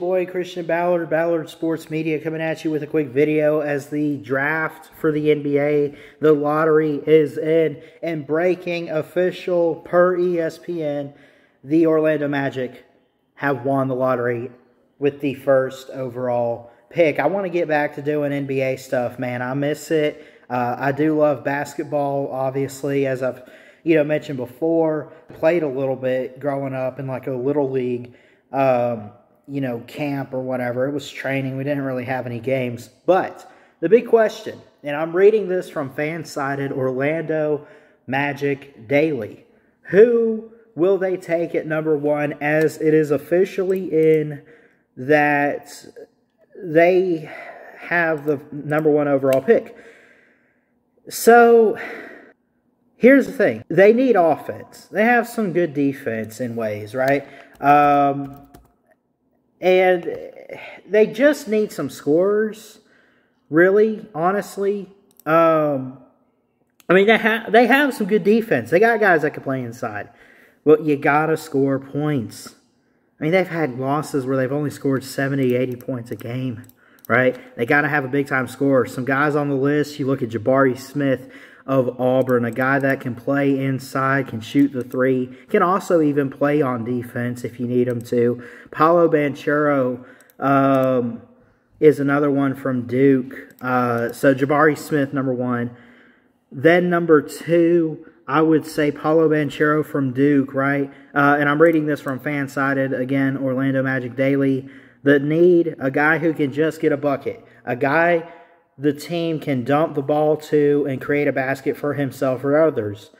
boy Christian Ballard, Ballard Sports Media, coming at you with a quick video as the draft for the NBA, the lottery is in, and breaking official per ESPN, the Orlando Magic have won the lottery with the first overall pick. I want to get back to doing NBA stuff, man. I miss it. Uh, I do love basketball, obviously, as I've you know mentioned before. Played a little bit growing up in like a little league. Um, you know, camp or whatever. It was training. We didn't really have any games. But the big question, and I'm reading this from Fansided Orlando Magic Daily. Who will they take at number one as it is officially in that they have the number one overall pick? So here's the thing they need offense. They have some good defense in ways, right? Um, and they just need some scorers, really, honestly. Um, I mean, they, ha- they have some good defense. They got guys that can play inside. But you got to score points. I mean, they've had losses where they've only scored 70, 80 points a game, right? They got to have a big time score. Some guys on the list, you look at Jabari Smith, of Auburn, a guy that can play inside, can shoot the three, can also even play on defense if you need him to. Paolo Banchero um, is another one from Duke. Uh, so Jabari Smith, number one. Then number two, I would say Paolo Banchero from Duke, right? Uh, and I'm reading this from Fansided, again, Orlando Magic Daily. The need, a guy who can just get a bucket. A guy the team can dump the ball to and create a basket for himself or others.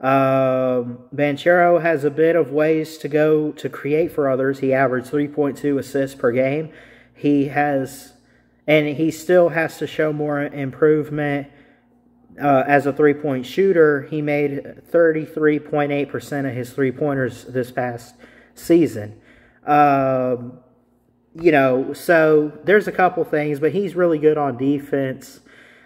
Um, Banchero has a bit of ways to go to create for others. He averaged 3.2 assists per game. He has, and he still has to show more improvement uh, as a three point shooter. He made 33.8% of his three pointers this past season. Um, you know, so there's a couple things, but he's really good on defense.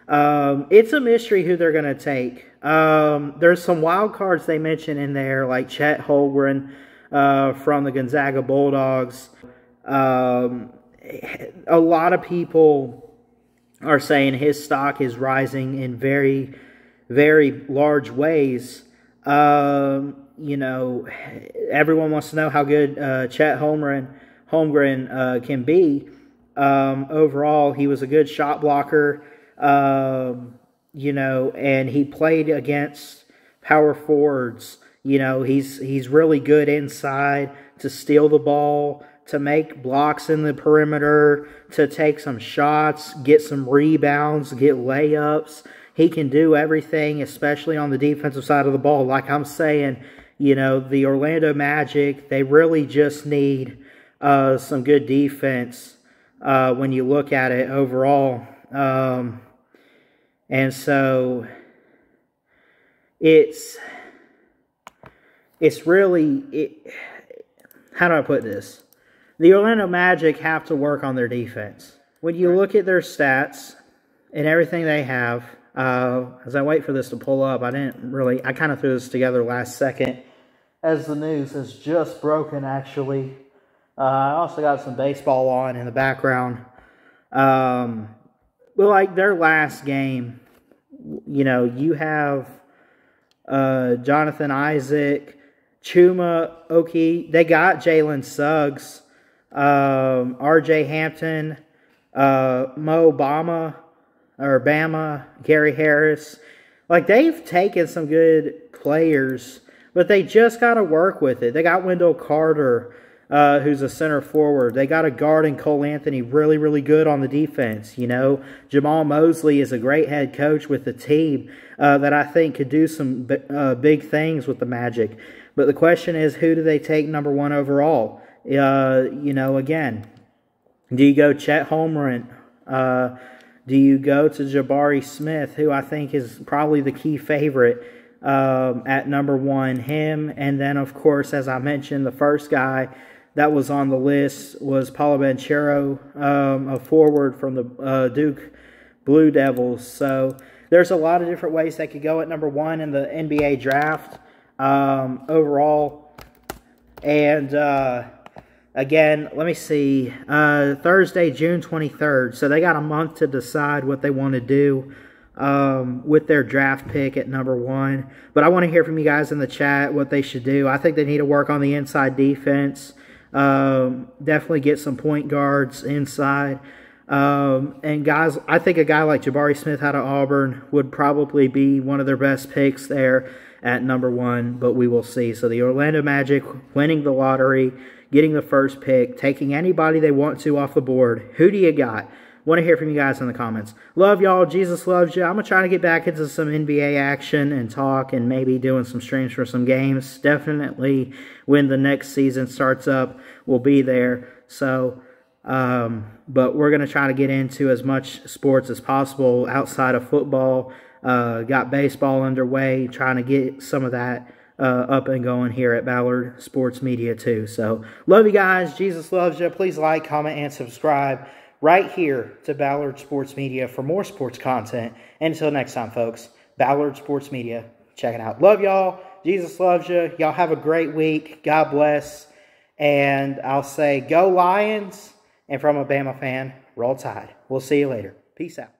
Um, it's a mystery who they're going to take. Um, there's some wild cards they mention in there, like Chet Holmgren uh, from the Gonzaga Bulldogs. Um, a lot of people are saying his stock is rising in very, very large ways. Um, you know, everyone wants to know how good uh, Chet Holmgren Holmgren uh, can be. Um, overall, he was a good shot blocker, um, you know, and he played against power forwards. You know, he's he's really good inside to steal the ball, to make blocks in the perimeter, to take some shots, get some rebounds, get layups. He can do everything, especially on the defensive side of the ball. Like I'm saying, you know, the Orlando Magic, they really just need uh, some good defense uh, when you look at it overall. Um, and so it's it's really it, how do I put this? The Orlando Magic have to work on their defense. When you look at their stats and everything they have, uh, as I wait for this to pull up, I didn't really. I kind of threw this together last second, as the news has just broken actually. Uh, I also got some baseball on in the background. Um, but like their last game, you know, you have uh, Jonathan Isaac, Chuma Okeke. They got Jalen Suggs, um, R.J. Hampton, uh, Mo Bama or Bama, Gary Harris. Like they've taken some good players, but they just got to work with it. They got Wendell Carter uh, who's a center forward. They got a guard in Cole Anthony, really, really good on the defense. You know, Jamahl Mosley is a great head coach with the team uh, that I think could do some uh, big things with the Magic. But the question is, who do they take number one overall? Uh, you know, again, do you go Chet Holmgren? Uh, do you go to Jabari Smith, who I think is probably the key favorite? Um, at number one, him, and then of course, as I mentioned, the first guy that was on the list was Paolo Banchero, um, a forward from the uh, Duke Blue Devils. So there's a lot of different ways they could go at number one in the NBA draft um, overall. And uh, again, let me see. Uh, Thursday, June 23rd. So they got a month to decide what they want to do um, with their draft pick at number one. But I want to hear from you guys in the chat what they should do. I think they need to work on the inside defense. Um, definitely get some point guards inside. Um, and guys, I think a guy like Jabari Smith out of Auburn would probably be one of their best picks there at number one, but we will see. So the Orlando Magic winning the lottery, getting the first pick, taking anybody they want to off the board. Who do you got? Want to hear from you guys in the comments. Love y'all. Jesus loves you. I'm going to try to get back into some NBA action and talk and maybe doing some streams for some games. Definitely when the next season starts up, we'll be there. So, um, but we're going to try to get into as much sports as possible outside of football. Uh, got baseball underway, trying to get some of that uh, up and going here at Ballard Sports Media too. So, love you guys. Jesus loves you. Please like, comment, and subscribe right here to Ballard Sports Media for more sports content. Until next time, folks, Ballard Sports Media. Check it out. Love y'all. Jesus loves you. Y'all have a great week. God bless. And I'll say, go Lions. And from a Bama fan, roll tide. We'll see you later. Peace out.